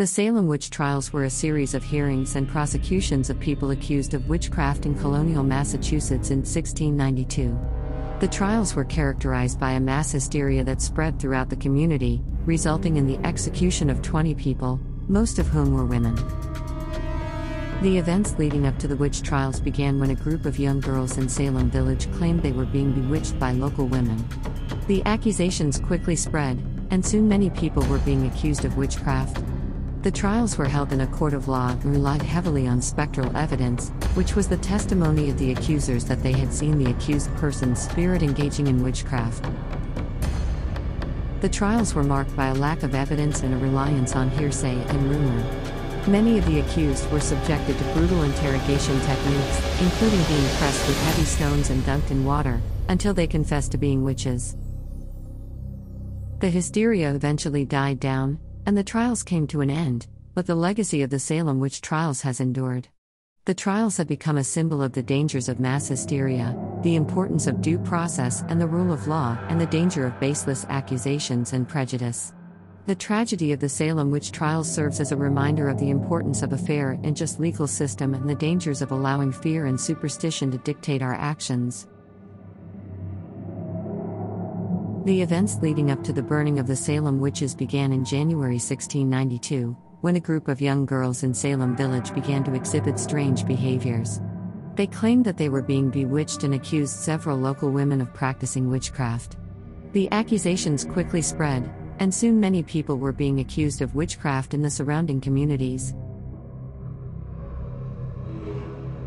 The Salem witch trials were a series of hearings and prosecutions of people accused of witchcraft in colonial Massachusetts in 1692. The trials were characterized by a mass hysteria that spread throughout the community, resulting in the execution of 20 people, most of whom were women. The events leading up to the witch trials began when a group of young girls in Salem Village claimed they were being bewitched by local women. The accusations quickly spread, and soon many people were being accused of witchcraft. The trials were held in a court of law and relied heavily on spectral evidence, which was the testimony of the accusers that they had seen the accused person's spirit engaging in witchcraft. The trials were marked by a lack of evidence and a reliance on hearsay and rumor. Many of the accused were subjected to brutal interrogation techniques, including being pressed with heavy stones and dunked in water, until they confessed to being witches. The hysteria eventually died down, and the trials came to an end, but the legacy of the Salem witch trials has endured. The trials have become a symbol of the dangers of mass hysteria, the importance of due process and the rule of law, and the danger of baseless accusations and prejudice. The tragedy of the Salem witch trials serves as a reminder of the importance of a fair and just legal system and the dangers of allowing fear and superstition to dictate our actions. The events leading up to the burning of the Salem witches began in January 1692, when a group of young girls in Salem village began to exhibit strange behaviors. They claimed that they were being bewitched and accused several local women of practicing witchcraft. The accusations quickly spread, and soon many people were being accused of witchcraft in the surrounding communities.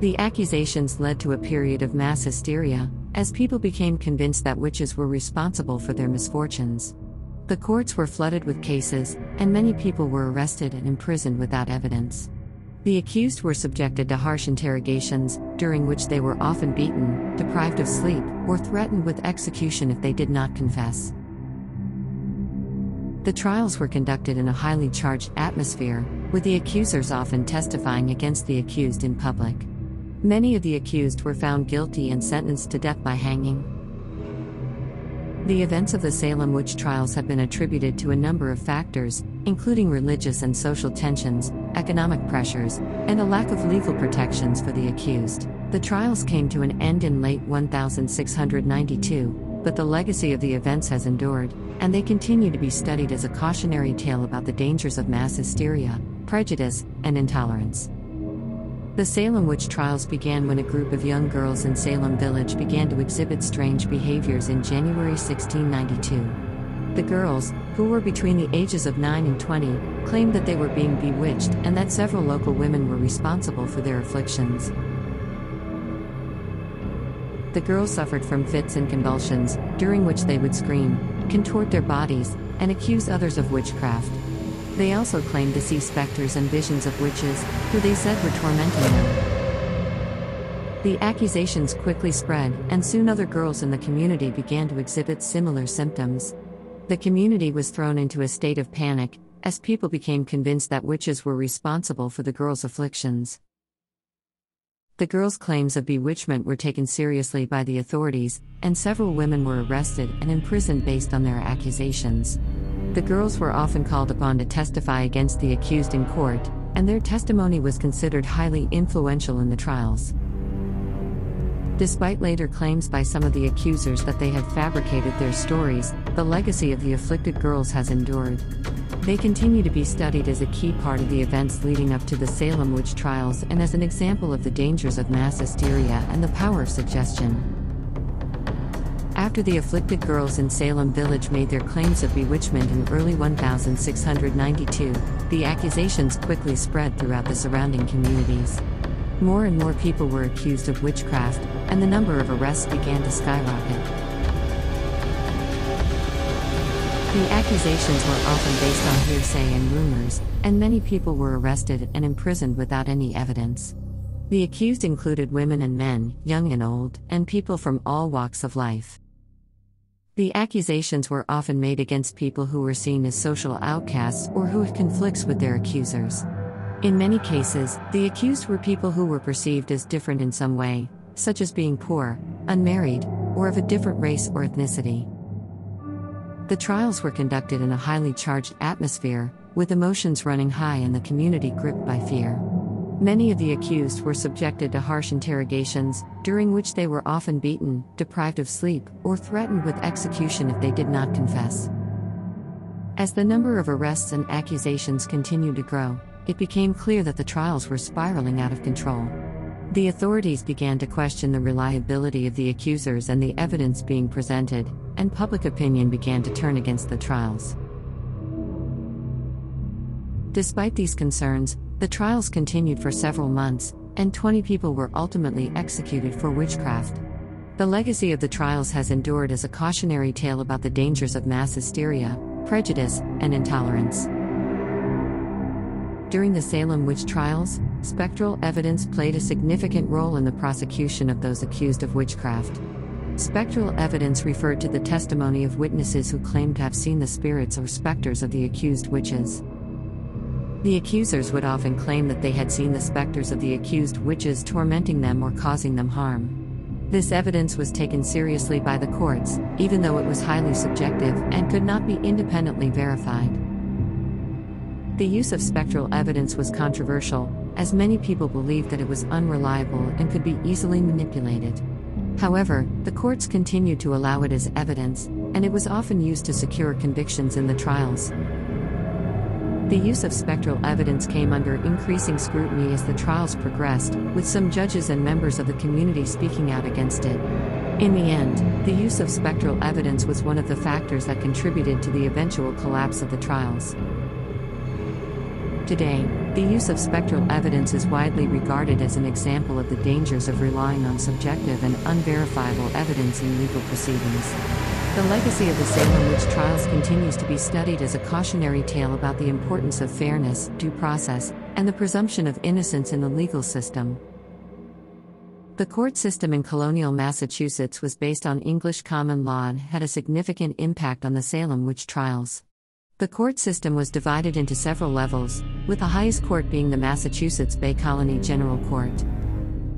The accusations led to a period of mass hysteria, as people became convinced that witches were responsible for their misfortunes. The courts were flooded with cases, and many people were arrested and imprisoned without evidence. The accused were subjected to harsh interrogations, during which they were often beaten, deprived of sleep, or threatened with execution if they did not confess. The trials were conducted in a highly charged atmosphere, with the accusers often testifying against the accused in public. Many of the accused were found guilty and sentenced to death by hanging. The events of the Salem witch trials have been attributed to a number of factors, including religious and social tensions, economic pressures, and a lack of legal protections for the accused. The trials came to an end in late 1692, but the legacy of the events has endured, and they continue to be studied as a cautionary tale about the dangers of mass hysteria, prejudice, and intolerance. The Salem witch trials began when a group of young girls in Salem Village began to exhibit strange behaviors in January 1692. The girls, who were between the ages of 9 and 20, claimed that they were being bewitched and that several local women were responsible for their afflictions. The girls suffered from fits and convulsions, during which they would scream, contort their bodies, and accuse others of witchcraft. They also claimed to see specters and visions of witches, who they said were tormenting them. The accusations quickly spread, and soon other girls in the community began to exhibit similar symptoms. The community was thrown into a state of panic, as people became convinced that witches were responsible for the girls' afflictions. The girls' claims of bewitchment were taken seriously by the authorities, and several women were arrested and imprisoned based on their accusations. The girls were often called upon to testify against the accused in court, and their testimony was considered highly influential in the trials. Despite later claims by some of the accusers that they had fabricated their stories, the legacy of the afflicted girls has endured. They continue to be studied as a key part of the events leading up to the Salem witch trials and as an example of the dangers of mass hysteria and the power of suggestion. After the afflicted girls in Salem village made their claims of bewitchment in early 1692, the accusations quickly spread throughout the surrounding communities. More and more people were accused of witchcraft, and the number of arrests began to skyrocket. The accusations were often based on hearsay and rumors, and many people were arrested and imprisoned without any evidence. The accused included women and men, young and old, and people from all walks of life. The accusations were often made against people who were seen as social outcasts or who had conflicts with their accusers. In many cases, the accused were people who were perceived as different in some way, such as being poor, unmarried, or of a different race or ethnicity. The trials were conducted in a highly charged atmosphere, with emotions running high and the community gripped by fear. Many of the accused were subjected to harsh interrogations, during which they were often beaten, deprived of sleep, or threatened with execution if they did not confess. As the number of arrests and accusations continued to grow, it became clear that the trials were spiraling out of control. The authorities began to question the reliability of the accusers and the evidence being presented, and public opinion began to turn against the trials. Despite these concerns, the trials continued for several months, and 20 people were ultimately executed for witchcraft. The legacy of the trials has endured as a cautionary tale about the dangers of mass hysteria, prejudice, and intolerance. During the Salem witch trials, spectral evidence played a significant role in the prosecution of those accused of witchcraft. Spectral evidence referred to the testimony of witnesses who claimed to have seen the spirits or specters of the accused witches. The accusers would often claim that they had seen the specters of the accused witches tormenting them or causing them harm. This evidence was taken seriously by the courts, even though it was highly subjective and could not be independently verified. The use of spectral evidence was controversial, as many people believed that it was unreliable and could be easily manipulated. However, the courts continued to allow it as evidence, and it was often used to secure convictions in the trials. The use of spectral evidence came under increasing scrutiny as the trials progressed, with some judges and members of the community speaking out against it. In the end, the use of spectral evidence was one of the factors that contributed to the eventual collapse of the trials. Today, the use of spectral evidence is widely regarded as an example of the dangers of relying on subjective and unverifiable evidence in legal proceedings. The legacy of the Salem witch trials continues to be studied as a cautionary tale about the importance of fairness, due process, and the presumption of innocence in the legal system. The court system in colonial Massachusetts was based on English common law and had a significant impact on the Salem witch trials. The court system was divided into several levels, with the highest court being the Massachusetts Bay Colony General Court.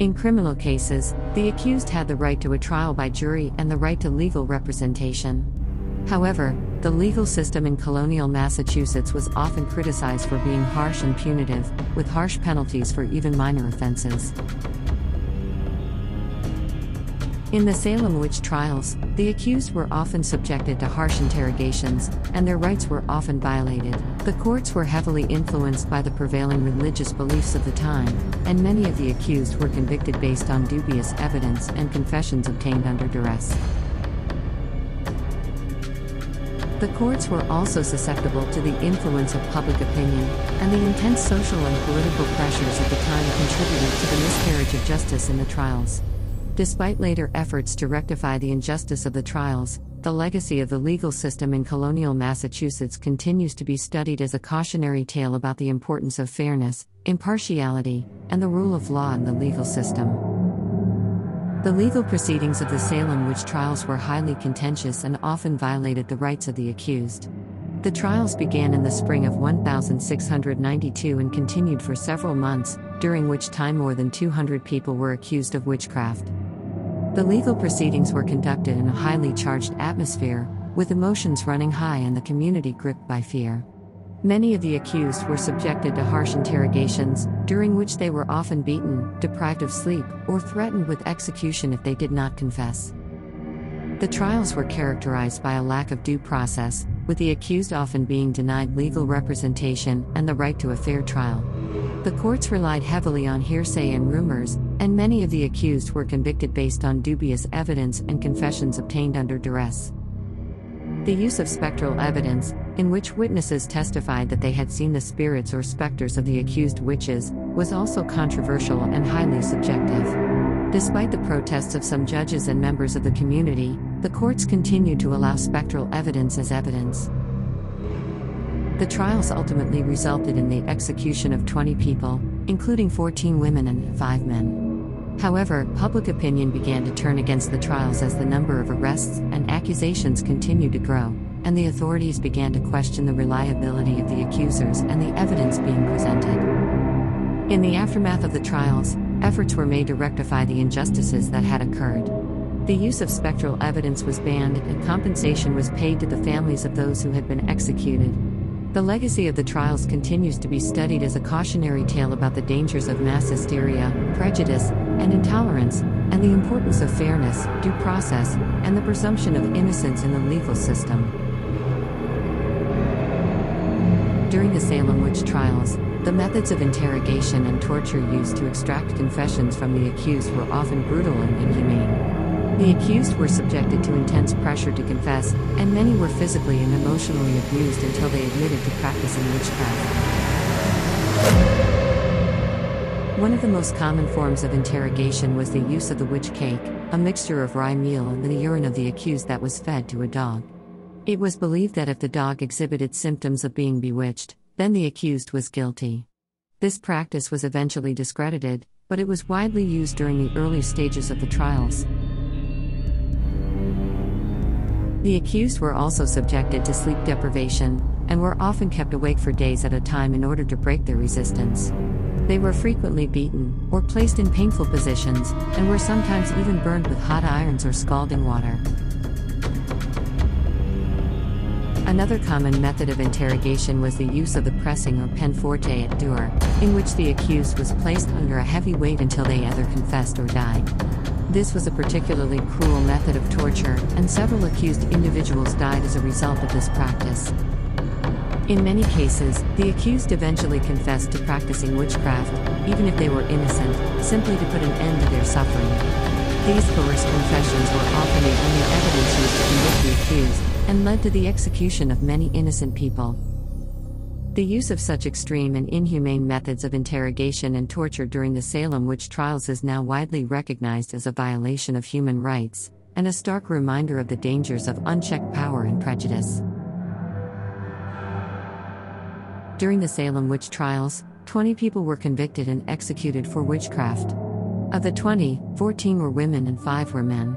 In criminal cases, the accused had the right to a trial by jury and the right to legal representation. However, the legal system in colonial Massachusetts was often criticized for being harsh and punitive, with harsh penalties for even minor offenses. In the Salem witch trials, the accused were often subjected to harsh interrogations, and their rights were often violated. The courts were heavily influenced by the prevailing religious beliefs of the time, and many of the accused were convicted based on dubious evidence and confessions obtained under duress. The courts were also susceptible to the influence of public opinion, and the intense social and political pressures of the time contributed to the miscarriage of justice in the trials. Despite later efforts to rectify the injustice of the trials, the legacy of the legal system in colonial Massachusetts continues to be studied as a cautionary tale about the importance of fairness, impartiality, and the rule of law in the legal system. The legal proceedings of the Salem witch trials were highly contentious and often violated the rights of the accused. The trials began in the spring of 1692 and continued for several months, during which time more than 200 people were accused of witchcraft. The legal proceedings were conducted in a highly charged atmosphere, with emotions running high and the community gripped by fear. Many of the accused were subjected to harsh interrogations, during which they were often beaten, deprived of sleep, or threatened with execution if they did not confess. The trials were characterized by a lack of due process, with the accused often being denied legal representation and the right to a fair trial. The courts relied heavily on hearsay and rumors, and many of the accused were convicted based on dubious evidence and confessions obtained under duress. The use of spectral evidence, in which witnesses testified that they had seen the spirits or specters of the accused witches, was also controversial and highly subjective. Despite the protests of some judges and members of the community, the courts continued to allow spectral evidence as evidence. The trials ultimately resulted in the execution of 20 people, including 14 women and 5 men. However, public opinion began to turn against the trials as the number of arrests and accusations continued to grow, and the authorities began to question the reliability of the accusers and the evidence being presented. In the aftermath of the trials, efforts were made to rectify the injustices that had occurred. The use of spectral evidence was banned and compensation was paid to the families of those who had been executed, The legacy of the trials continues to be studied as a cautionary tale about the dangers of mass hysteria, prejudice, and intolerance, and the importance of fairness, due process, and the presumption of innocence in the legal system. During the Salem witch trials, the methods of interrogation and torture used to extract confessions from the accused were often brutal and inhumane. The accused were subjected to intense pressure to confess, and many were physically and emotionally abused until they admitted to practicing witchcraft. One of the most common forms of interrogation was the use of the witch cake, a mixture of rye meal and the urine of the accused that was fed to a dog. It was believed that if the dog exhibited symptoms of being bewitched, then the accused was guilty. This practice was eventually discredited, but it was widely used during the early stages of the trials. The accused were also subjected to sleep deprivation, and were often kept awake for days at a time in order to break their resistance. They were frequently beaten, or placed in painful positions, and were sometimes even burned with hot irons or scalding water. Another common method of interrogation was the use of the pressing or peine forte et dure, in which the accused was placed under a heavy weight until they either confessed or died. This was a particularly cruel method of torture, and several accused individuals died as a result of this practice. In many cases, the accused eventually confessed to practicing witchcraft, even if they were innocent, simply to put an end to their suffering. These coerced confessions were often the only evidence used to convict the accused, and led to the execution of many innocent people. The use of such extreme and inhumane methods of interrogation and torture during the Salem witch trials is now widely recognized as a violation of human rights, and a stark reminder of the dangers of unchecked power and prejudice. During the Salem witch trials, 20 people were convicted and executed for witchcraft. Of the 20, 14 were women and 5 were men.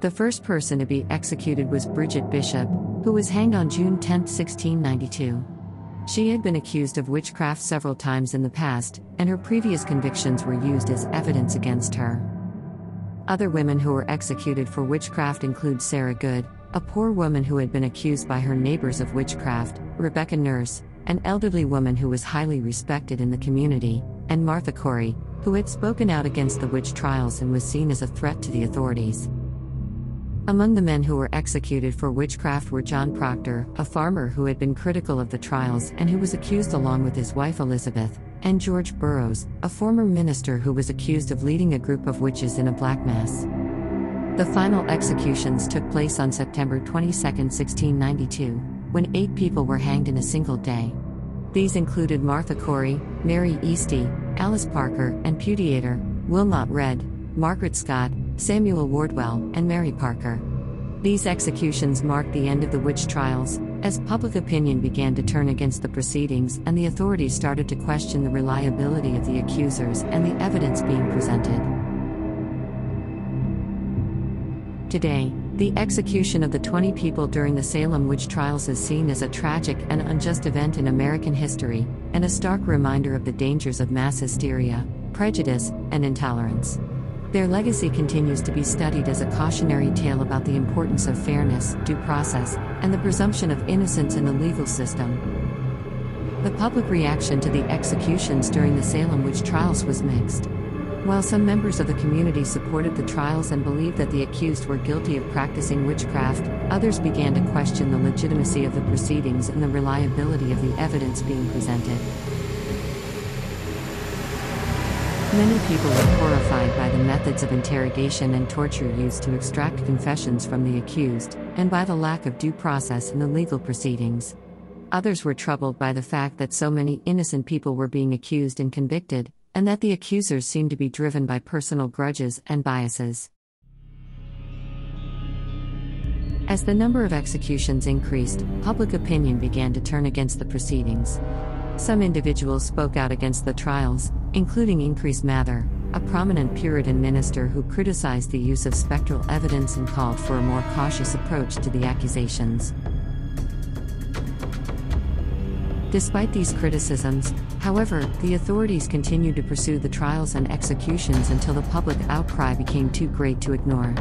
The first person to be executed was Bridget Bishop, who was hanged on June 10, 1692. She had been accused of witchcraft several times in the past, and her previous convictions were used as evidence against her. Other women who were executed for witchcraft include Sarah Good, a poor woman who had been accused by her neighbors of witchcraft, Rebecca Nurse, an elderly woman who was highly respected in the community, and Martha Corey, who had spoken out against the witch trials and was seen as a threat to the authorities. Among the men who were executed for witchcraft were John Proctor, a farmer who had been critical of the trials and who was accused along with his wife Elizabeth, and George Burroughs, a former minister who was accused of leading a group of witches in a black mass. The final executions took place on September 22, 1692, when eight people were hanged in a single day. These included Martha Corey, Mary Easty, Alice Parker, Ann Pudeator, Wilmot Redd, Margaret Scott, Samuel Wardwell, and Mary Parker. These executions marked the end of the witch trials, as public opinion began to turn against the proceedings and the authorities started to question the reliability of the accusers and the evidence being presented. Today, the execution of the 20 people during the Salem witch trials is seen as a tragic and unjust event in American history, and a stark reminder of the dangers of mass hysteria, prejudice, and intolerance. Their legacy continues to be studied as a cautionary tale about the importance of fairness, due process, and the presumption of innocence in the legal system. The public reaction to the executions during the Salem witch trials was mixed. While some members of the community supported the trials and believed that the accused were guilty of practicing witchcraft, others began to question the legitimacy of the proceedings and the reliability of the evidence being presented. Many people were horrified by the methods of interrogation and torture used to extract confessions from the accused, and by the lack of due process in the legal proceedings. Others were troubled by the fact that so many innocent people were being accused and convicted, and that the accusers seemed to be driven by personal grudges and biases. As the number of executions increased, public opinion began to turn against the proceedings. Some individuals spoke out against the trials, including Increase Mather, a prominent Puritan minister who criticized the use of spectral evidence and called for a more cautious approach to the accusations. Despite these criticisms, however, the authorities continued to pursue the trials and executions until the public outcry became too great to ignore.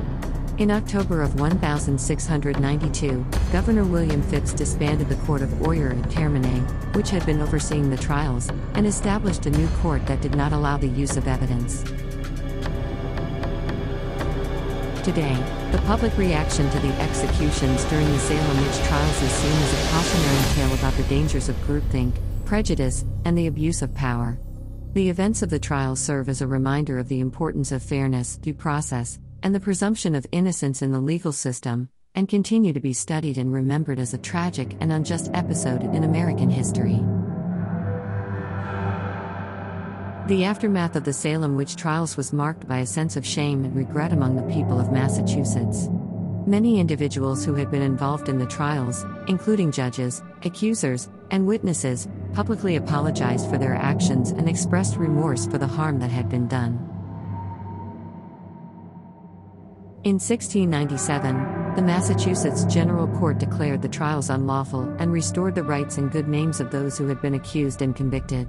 In October of 1692, Governor William Phips disbanded the court of Oyer and Terminer, which had been overseeing the trials, and established a new court that did not allow the use of evidence. Today, the public reaction to the executions during the Salem witch trials is seen as a cautionary tale about the dangers of groupthink, prejudice, and the abuse of power. The events of the trials serve as a reminder of the importance of fairness, due process, and the presumption of innocence in the legal system, and continue to be studied and remembered as a tragic and unjust episode in American history. The aftermath of the Salem witch trials was marked by a sense of shame and regret among the people of Massachusetts. Many individuals who had been involved in the trials, including judges, accusers, and witnesses, publicly apologized for their actions and expressed remorse for the harm that had been done. In 1697, the Massachusetts General Court declared the trials unlawful and restored the rights and good names of those who had been accused and convicted.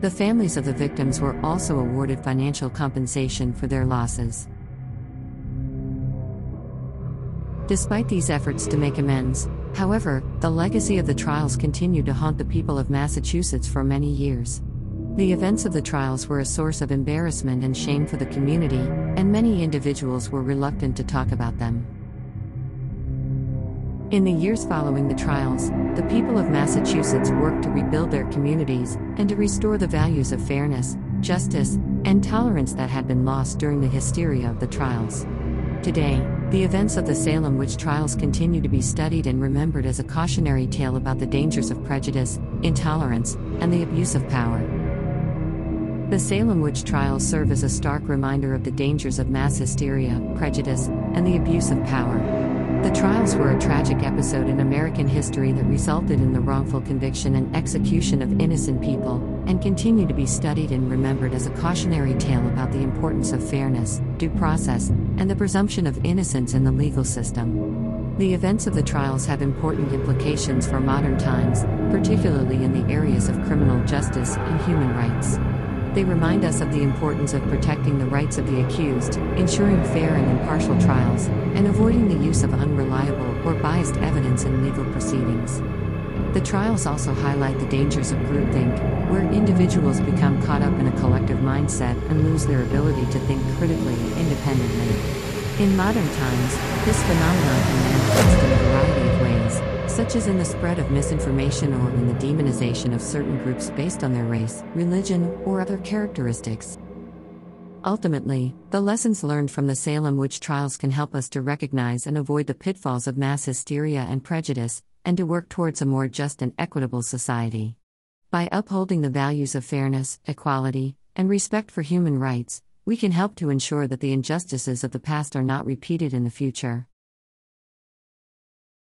The families of the victims were also awarded financial compensation for their losses. Despite these efforts to make amends, however, the legacy of the trials continued to haunt the people of Massachusetts for many years. The events of the trials were a source of embarrassment and shame for the community, and many individuals were reluctant to talk about them. In the years following the trials, the people of Massachusetts worked to rebuild their communities and to restore the values of fairness, justice, and tolerance that had been lost during the hysteria of the trials. Today, the events of the Salem witch trials continue to be studied and remembered as a cautionary tale about the dangers of prejudice, intolerance, and the abuse of power. The Salem witch trials serve as a stark reminder of the dangers of mass hysteria, prejudice, and the abuse of power. The trials were a tragic episode in American history that resulted in the wrongful conviction and execution of innocent people, and continue to be studied and remembered as a cautionary tale about the importance of fairness, due process, and the presumption of innocence in the legal system. The events of the trials have important implications for modern times, particularly in the areas of criminal justice and human rights. They remind us of the importance of protecting the rights of the accused, ensuring fair and impartial trials, and avoiding the use of unreliable or biased evidence in legal proceedings. The trials also highlight the dangers of groupthink, where individuals become caught up in a collective mindset and lose their ability to think critically and independently. In modern times, this phenomenon can manifest in a variety of ways such as in the spread of misinformation or in the demonization of certain groups based on their race, religion, or other characteristics. Ultimately, the lessons learned from the Salem witch trials can help us to recognize and avoid the pitfalls of mass hysteria and prejudice, and to work towards a more just and equitable society. By upholding the values of fairness, equality, and respect for human rights, we can help to ensure that the injustices of the past are not repeated in the future.